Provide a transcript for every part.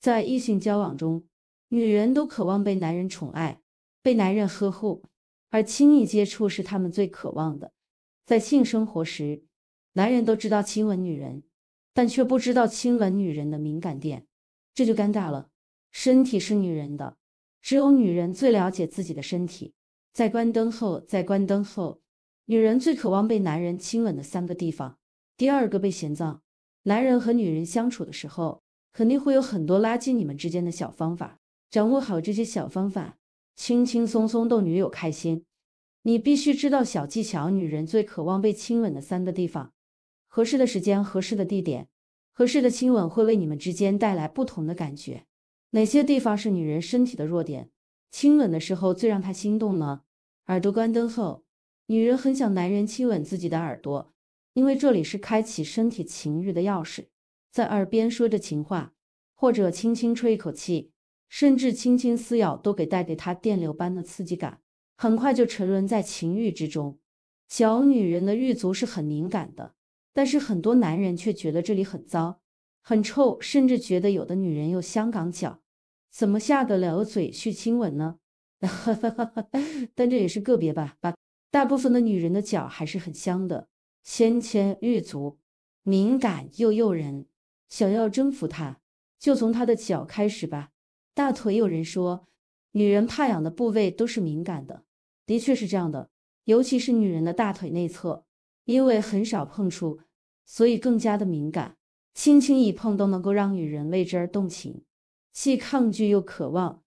在异性交往中，女人都渴望被男人宠爱，被男人呵护，而亲密接触是他们最渴望的。在性生活时，男人都知道亲吻女人，但却不知道亲吻女人的敏感点，这就尴尬了。身体是女人的，只有女人最了解自己的身体。在关灯后，在关灯后，女人最渴望被男人亲吻的三个地方。第二个被嫌脏。男人和女人相处的时候，肯定会有很多拉近你们之间的小方法。掌握好这些小方法，轻轻松松逗女友开心。你必须知道小技巧，女人最渴望被亲吻的三个地方：合适的时间、合适的地点、合适的亲吻会为你们之间带来不同的感觉。哪些地方是女人身体的弱点？亲吻的时候最让她心动呢？耳朵关灯后，女人很想男人亲吻自己的耳朵，因为这里是开启身体情欲的钥匙。在耳边说着情话，或者轻轻吹一口气，甚至轻轻撕咬，都给带给他电流般的刺激感。很快就沉沦在情欲之中。小女人的玉足是很敏感的，但是很多男人却觉得这里很脏、很臭，甚至觉得有的女人有香港脚，怎么下得了嘴去亲吻呢？但这也是个别吧。吧，大部分的女人的脚还是很香的，纤纤玉足，敏感又诱人。想要征服她，就从她的脚开始吧。大腿有人说，女人怕痒的部位都是敏感的。的确是这样的，尤其是女人的大腿内侧，因为很少碰触，所以更加的敏感。轻轻一碰都能够让女人为之而动情，既抗拒又渴望。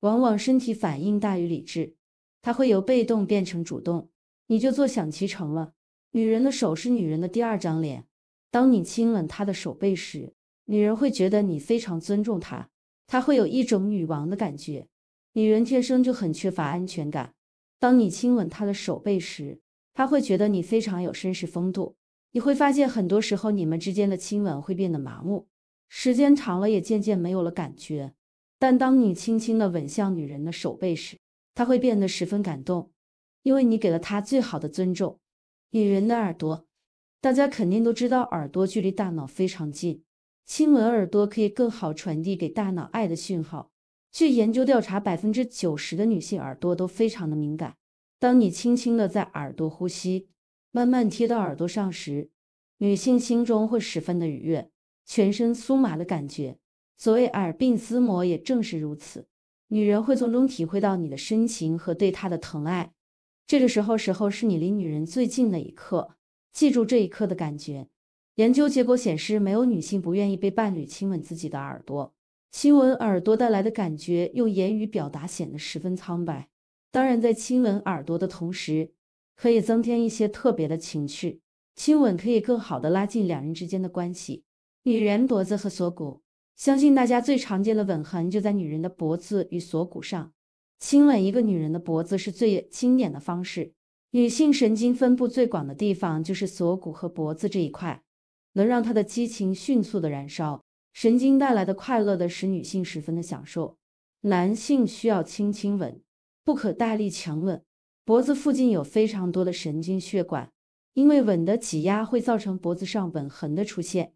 往往身体反应大于理智，她会由被动变成主动，你就坐享其成了。女人的手是女人的第二张脸，当你亲吻她的手背时，女人会觉得你非常尊重她，她会有一种女王的感觉。女人天生就很缺乏安全感。当你亲吻她的手背时，她会觉得你非常有绅士风度。你会发现，很多时候你们之间的亲吻会变得麻木，时间长了也渐渐没有了感觉。但当你轻轻地吻向女人的手背时，她会变得十分感动，因为你给了她最好的尊重。女人的耳朵，大家肯定都知道，耳朵距离大脑非常近，亲吻耳朵可以更好传递给大脑爱的讯号。据研究调查，百分之九十的女性耳朵都非常的敏感。当你轻轻的在耳朵呼吸，慢慢贴到耳朵上时，女性心中会十分的愉悦，全身酥麻的感觉。所谓耳鬓厮磨，也正是如此。女人会从中体会到你的深情和对她的疼爱。这个时候，时候是你离女人最近的一刻。记住这一刻的感觉。研究结果显示，没有女性不愿意被伴侣亲吻自己的耳朵。亲吻耳朵带来的感觉，用言语表达显得十分苍白。当然，在亲吻耳朵的同时，可以增添一些特别的情趣。亲吻可以更好的拉近两人之间的关系。女人脖子和锁骨，相信大家最常见的吻痕就在女人的脖子与锁骨上。亲吻一个女人的脖子是最经典的方式。女性神经分布最广的地方就是锁骨和脖子这一块，能让她的激情迅速的燃烧。神经带来的快乐的使女性十分的享受，男性需要轻轻吻，不可大力强吻。脖子附近有非常多的神经血管，因为吻的挤压会造成脖子上吻痕的出现，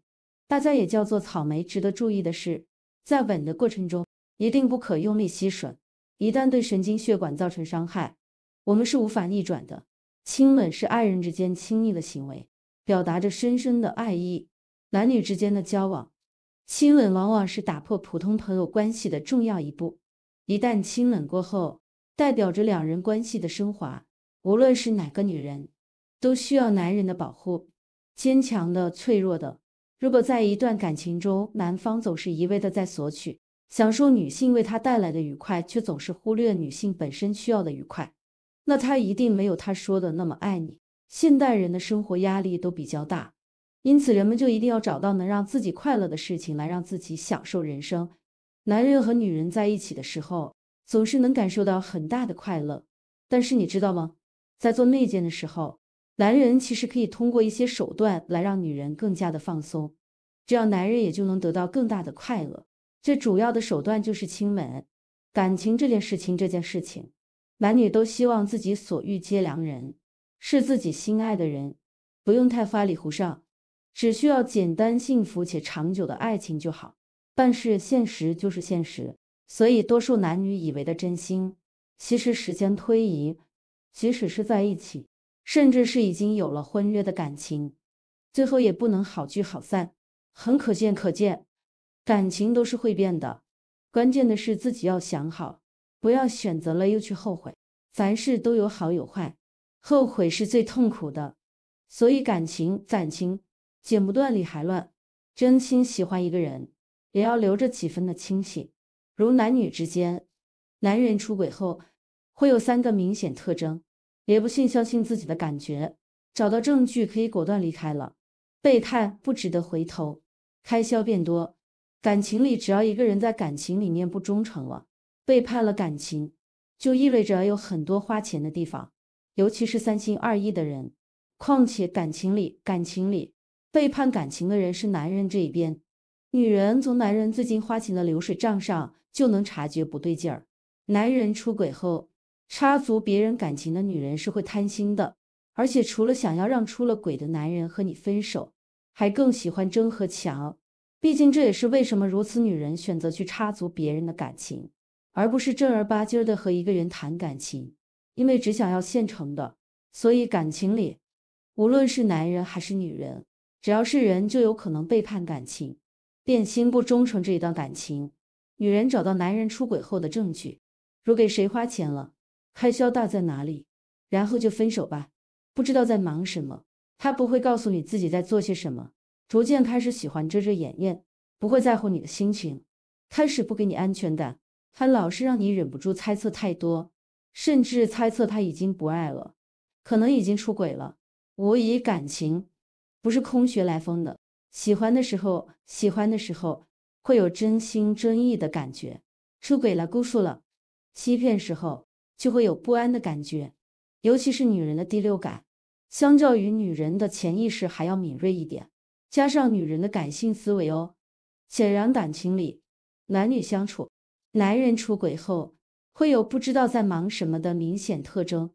大家也叫做草莓。值得注意的是，在吻的过程中一定不可用力吸吮，一旦对神经血管造成伤害，我们是无法逆转的。亲吻是爱人之间亲密的行为，表达着深深的爱意。男女之间的交往。亲吻往往是打破普通朋友关系的重要一步。一旦亲吻过后，代表着两人关系的升华。无论是哪个女人，都需要男人的保护，坚强的、脆弱的。如果在一段感情中，男方总是一味的在索取，享受女性为他带来的愉快，却总是忽略女性本身需要的愉快，那他一定没有他说的那么爱你。现代人的生活压力都比较大。因此，人们就一定要找到能让自己快乐的事情来让自己享受人生。男人和女人在一起的时候，总是能感受到很大的快乐。但是你知道吗？在做内奸的时候，男人其实可以通过一些手段来让女人更加的放松，这样男人也就能得到更大的快乐。最主要的手段就是亲吻。感情这件事情，这件事情，男女都希望自己所遇皆良人，是自己心爱的人，不用太花里胡哨。只需要简单、幸福且长久的爱情就好。但是现实就是现实，所以多数男女以为的真心，其实时间推移，即使是在一起，甚至是已经有了婚约的感情，最后也不能好聚好散。很可见，可见，感情都是会变的。关键的是自己要想好，不要选择了又去后悔。凡事都有好有坏，后悔是最痛苦的。所以感情感情剪不断理还乱，真心喜欢一个人。也要留着几分的清醒，如男女之间，男人出轨后会有三个明显特征：别不信相信自己的感觉，找到证据可以果断离开了；背叛不值得回头，开销变多。感情里只要一个人在感情里面不忠诚了，背叛了感情，就意味着有很多花钱的地方，尤其是三心二意的人。况且感情里感情里背叛感情的人是男人这一边。女人从男人最近花钱的流水账上就能察觉不对劲儿。男人出轨后插足别人感情的女人是会贪心的，而且除了想要让出了轨的男人和你分手，还更喜欢争和抢。毕竟这也是为什么如此女人选择去插足别人的感情，而不是正儿八经的和一个人谈感情，因为只想要现成的。所以感情里，无论是男人还是女人，只要是人就有可能背叛感情。变心不忠诚这一段感情，女人找到男人出轨后的证据，如给谁花钱了，开销大在哪里，然后就分手吧。不知道在忙什么，他不会告诉你自己在做些什么。逐渐开始喜欢遮遮掩掩，不会在乎你的心情，开始不给你安全感，他老是让你忍不住猜测太多，甚至猜测他已经不爱了，可能已经出轨了。无疑，感情不是空穴来风的。喜欢的时候，喜欢的时候会有真心真意的感觉；出轨了、辜负了、欺骗时候，就会有不安的感觉。尤其是女人的第六感，相较于女人的潜意识还要敏锐一点，加上女人的感性思维哦。显然，感情里男女相处，男人出轨后会有不知道在忙什么的明显特征。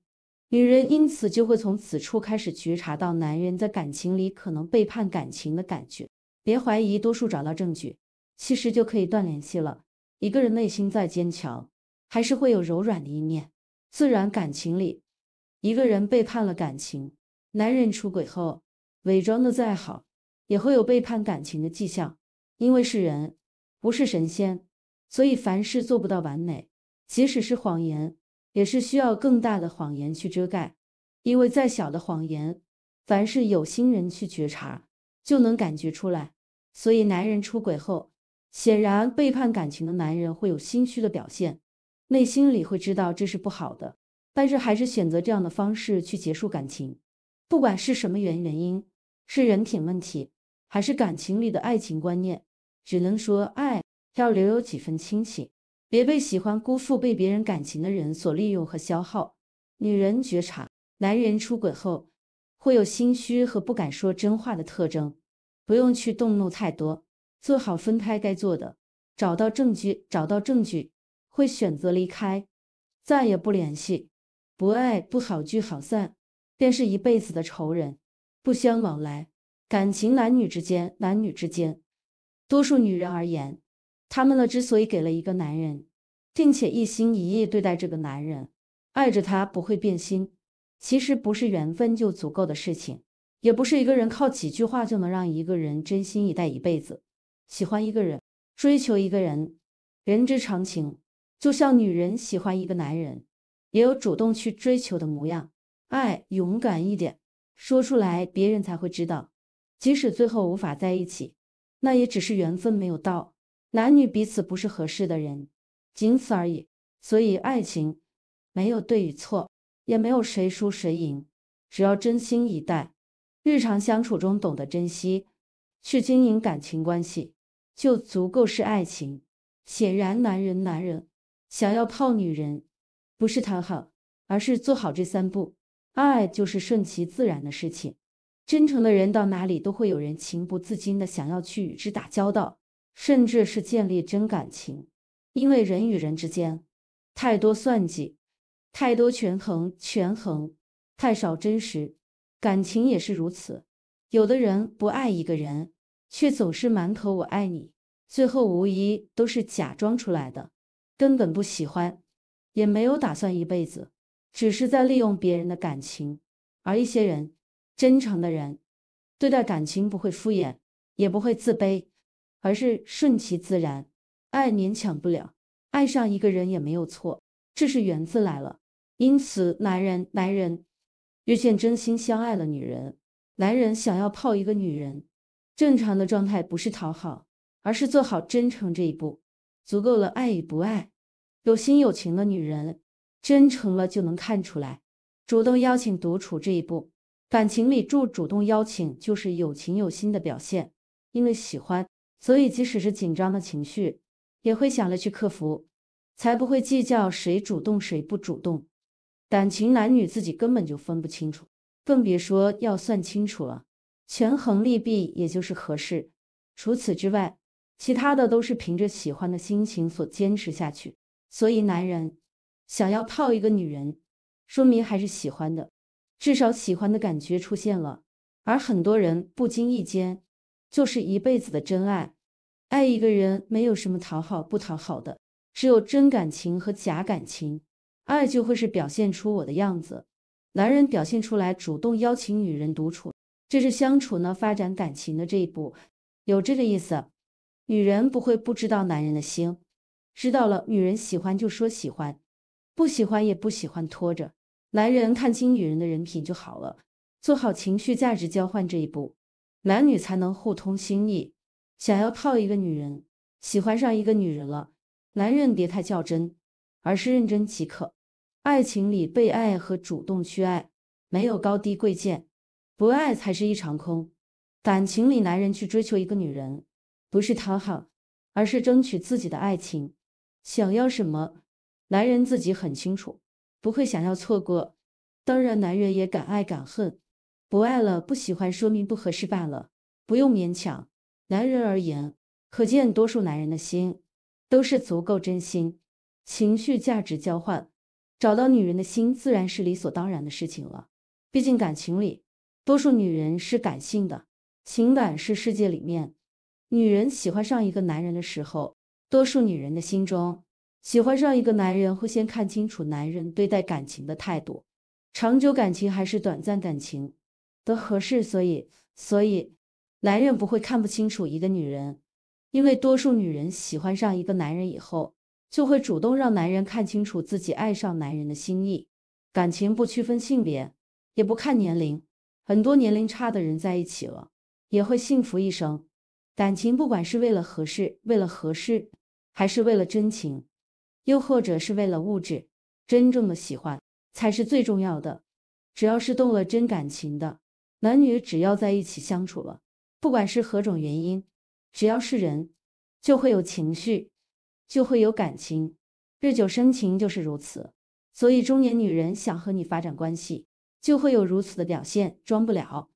女人因此就会从此处开始觉察到男人在感情里可能背叛感情的感觉。别怀疑，多数找到证据，其实就可以断联系了。一个人内心再坚强，还是会有柔软的一面。自然，感情里一个人背叛了感情，男人出轨后伪装的再好，也会有背叛感情的迹象。因为是人，不是神仙，所以凡事做不到完美，即使是谎言。也是需要更大的谎言去遮盖，因为再小的谎言，凡是有心人去觉察，就能感觉出来。所以，男人出轨后，显然背叛感情的男人会有心虚的表现，内心里会知道这是不好的，但是还是选择这样的方式去结束感情。不管是什么原原因，是人品问题，还是感情里的爱情观念，只能说爱要留有几分清醒。别被喜欢辜负、被别人感情的人所利用和消耗。女人觉察男人出轨后会有心虚和不敢说真话的特征，不用去动怒太多，做好分开该做的。找到证据，找到证据会选择离开，再也不联系。不爱不好聚好散，便是一辈子的仇人，不相往来。感情男女之间，男女之间，多数女人而言。他们呢，之所以给了一个男人，并且一心一意对待这个男人，爱着他不会变心，其实不是缘分就足够的事情，也不是一个人靠几句话就能让一个人真心以待一辈子。喜欢一个人，追求一个人，人之常情。就像女人喜欢一个男人，也有主动去追求的模样。爱勇敢一点，说出来别人才会知道。即使最后无法在一起，那也只是缘分没有到。男女彼此不是合适的人，仅此而已。所以爱情没有对与错，也没有谁输谁赢，只要真心以待，日常相处中懂得珍惜，去经营感情关系，就足够是爱情。显然，男人男人想要泡女人，不是讨好，而是做好这三步。爱就是顺其自然的事情。真诚的人到哪里都会有人情不自禁的想要去与之打交道。甚至是建立真感情，因为人与人之间太多算计，太多权衡，权衡太少真实。感情也是如此，有的人不爱一个人，却总是满口我爱你，最后无疑都是假装出来的，根本不喜欢，也没有打算一辈子，只是在利用别人的感情。而一些人，真诚的人，对待感情不会敷衍，也不会自卑，而是顺其自然。爱勉强不了，爱上一个人也没有错，这是缘字来了。因此，男人，男人遇见真心相爱的女人，男人想要泡一个女人，正常的状态不是讨好，而是做好真诚这一步，足够了。爱与不爱，有心有情的女人，真诚了就能看出来。主动邀请独处这一步，感情里注主动邀请，就是有情有心的表现。因为喜欢，所以即使是紧张的情绪。也会想着去克服，才不会计较谁主动谁不主动。感情男女自己根本就分不清楚，更别说要算清楚了。权衡利弊，也就是合适。除此之外，其他的都是凭着喜欢的心情所坚持下去。所以，男人想要泡一个女人，说明还是喜欢的，至少喜欢的感觉出现了。而很多人不经意间，就是一辈子的真爱。爱一个人没有什么讨好不讨好的，只有真感情和假感情。爱就会是表现出我的样子。男人表现出来主动邀请女人独处，这是相处呢发展感情的这一步，有这个意思。女人不会不知道男人的心，知道了，女人喜欢就说喜欢，不喜欢也不喜欢拖着。男人看清女人的人品就好了，做好情绪价值交换这一步，男女才能互通心意。想要泡一个女人，喜欢上一个女人了，男人别太较真，而是认真即可。爱情里被爱和主动去爱，没有高低贵贱，不爱才是一场空。感情里，男人去追求一个女人，不是讨好，而是争取自己的爱情。想要什么，男人自己很清楚，不会想要错过。当然，男人也敢爱敢恨，不爱了，不喜欢，说明不合适罢了，不用勉强。男人而言，可见多数男人的心都是足够真心，情绪价值交换，找到女人的心自然是理所当然的事情了。毕竟感情里，多数女人是感性的，情感是世界里面。女人喜欢上一个男人的时候，多数女人的心中喜欢上一个男人会先看清楚男人对待感情的态度，长久感情还是短暂感情的合适。所以，所以。男人不会看不清楚一个女人，因为多数女人喜欢上一个男人以后，就会主动让男人看清楚自己爱上男人的心意。感情不区分性别，也不看年龄，很多年龄差的人在一起了，也会幸福一生。感情不管是为了合适，为了合适，还是为了真情，又或者是为了物质，真正的喜欢才是最重要的。只要是动了真感情的男女，只要在一起相处了。不管是何种原因，只要是人，就会有情绪，就会有感情，日久生情就是如此。所以中年女人想和你发展关系，就会有如此的表现，装不了。